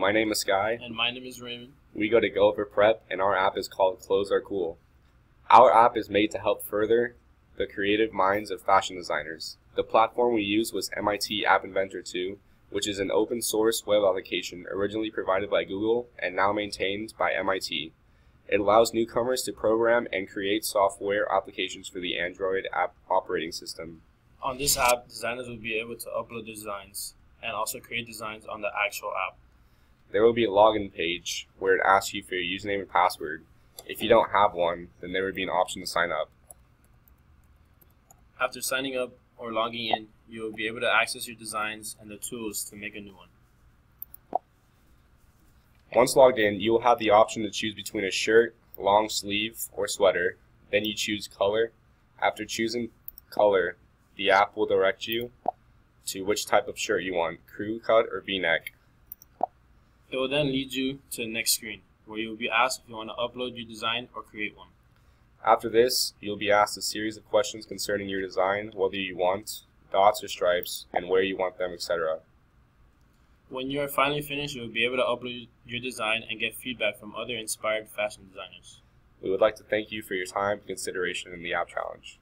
my name is Sky. And my name is Raymond. We go to Gulliver Prep, and our app is called Clothes Are Cool. Our app is made to help further the creative minds of fashion designers. The platform we use was MIT App Inventor 2, which is an open source web application originally provided by Google and now maintained by MIT. It allows newcomers to program and create software applications for the Android app operating system. On this app, designers will be able to upload designs and also create designs on the actual app. There will be a login page where it asks you for your username and password. If you don't have one, then there would be an option to sign up. After signing up or logging in, you will be able to access your designs and the tools to make a new one. Once logged in, you will have the option to choose between a shirt, long sleeve, or sweater. Then you choose color. After choosing color, the app will direct you to which type of shirt you want, crew cut or v-neck. It will then lead you to the next screen, where you will be asked if you want to upload your design or create one. After this, you'll be asked a series of questions concerning your design, whether you want dots or stripes, and where you want them, etc. When you are finally finished, you will be able to upload your design and get feedback from other inspired fashion designers. We would like to thank you for your time and consideration in the app challenge.